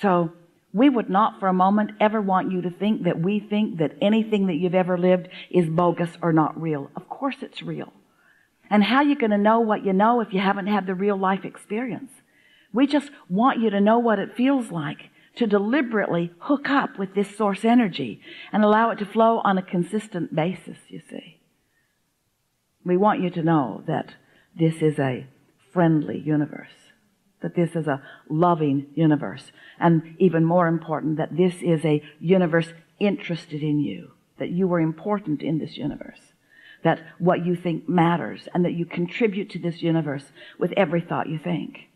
So we would not for a moment ever want you to think that we think that anything that you've ever lived is bogus or not real. Of course it's real. And how are you going to know what you know if you haven't had the real life experience? We just want you to know what it feels like to deliberately hook up with this source energy and allow it to flow on a consistent basis, you see. We want you to know that this is a friendly universe, that this is a loving universe, and even more important, that this is a universe interested in you, that you are important in this universe, that what you think matters, and that you contribute to this universe with every thought you think.